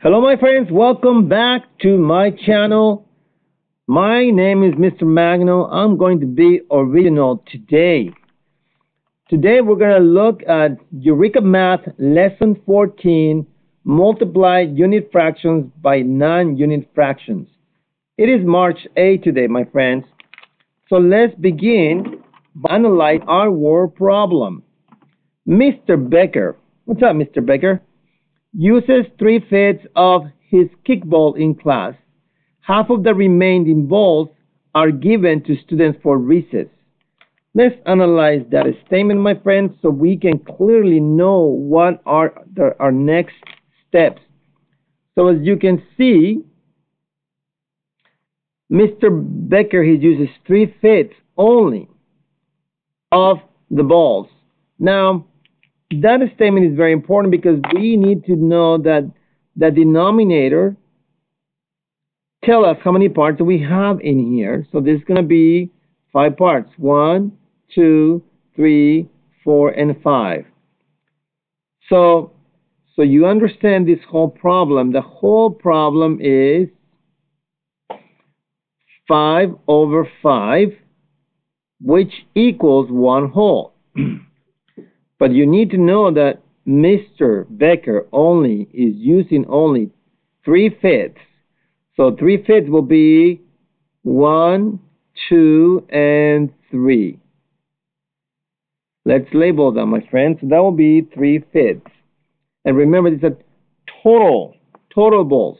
Hello, my friends. Welcome back to my channel. My name is Mr. Magno. I'm going to be original today. Today, we're going to look at Eureka Math Lesson 14, multiply unit fractions by non-unit fractions. It is March 8 today, my friends. So let's begin by analyze our word problem. Mr. Becker, what's up, Mr. Becker? Uses three-fifths of his kickball in class. Half of the remaining balls are given to students for recess. Let's analyze that statement, my friends, so we can clearly know what are the, our next steps. So as you can see, Mr. Becker, he uses three-fifths only of the balls. Now, that statement is very important because we need to know that the denominator tell us how many parts we have in here. So this is going to be five parts. One, two, three, four, and five. So, so you understand this whole problem. The whole problem is 5 over 5, which equals 1 whole. But you need to know that Mr. Becker only is using only three fifths. So three fifths will be one, two, and three. Let's label them, my friends. So that will be three fifths. And remember, these are total, total balls.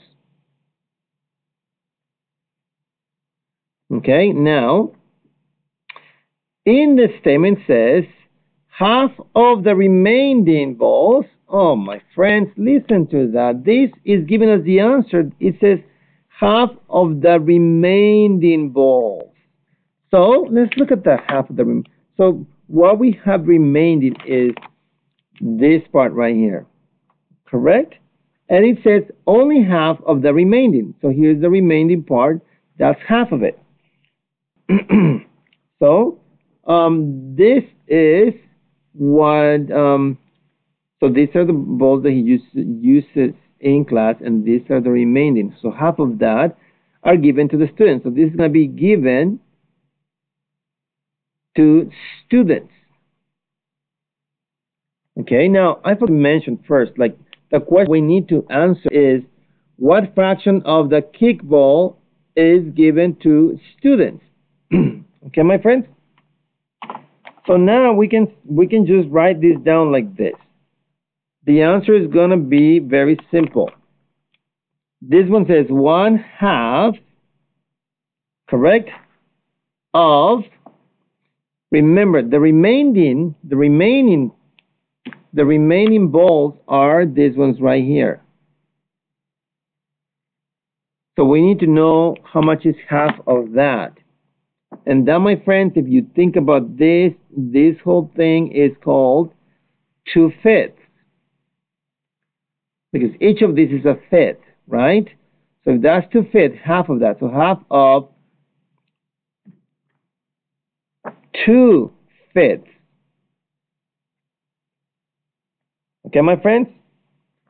Okay, now, in the statement says half of the remaining balls. Oh, my friends, listen to that. This is giving us the answer. It says half of the remaining balls. So let's look at that half of the. So what we have remaining is this part right here, correct? And it says only half of the remaining. So here's the remaining part. That's half of it. so um, this is what um, so these are the balls that he use, uses in class and these are the remaining. So half of that are given to the students. So this is going to be given to students. Okay now i forgot to mention first like the question we need to answer is what fraction of the kickball is given to students? Okay my friends so now we can we can just write this down like this. The answer is going to be very simple. This one says 1 half, correct, of, remember, the remaining, the remaining, the remaining balls are these ones right here. So we need to know how much is half of that. And that, my friends, if you think about this, this whole thing is called two fifths. Because each of these is a fifth, right? So if that's two fifths, half of that. So half of two fifths. Okay, my friends?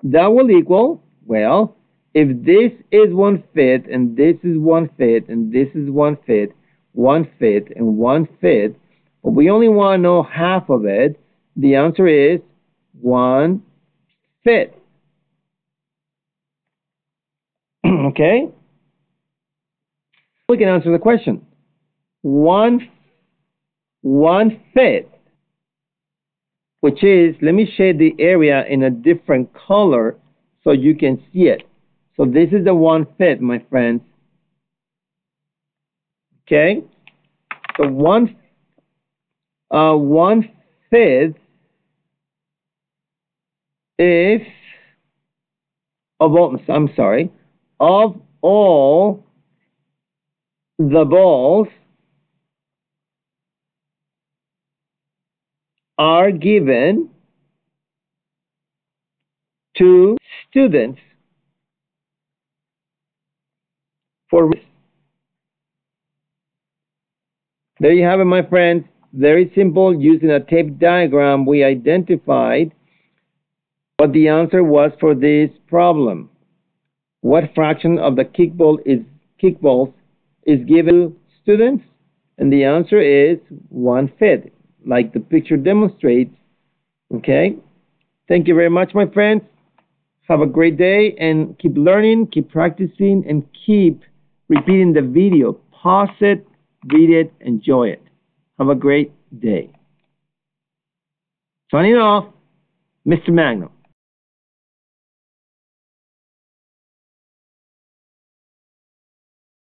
That will equal, well, if this is one fifth, and this is one fifth, and this is one fifth, one fifth and one fifth, but we only want to know half of it, the answer is one fifth. okay? We can answer the question. One, one fifth, which is, let me shade the area in a different color so you can see it. So this is the one fifth, my friends. Okay, so one uh, one fifth is of all, I'm sorry, of all the balls are given to students for there you have it, my friends. Very simple. Using a tape diagram, we identified what the answer was for this problem. what fraction of the kickball is kickballs is given to students? And the answer is one fifth, like the picture demonstrates. Okay. Thank you very much, my friends. Have a great day and keep learning, keep practicing, and keep repeating the video. Pause it, read it, enjoy it. Have a great day. Signing off, Mr. Magno.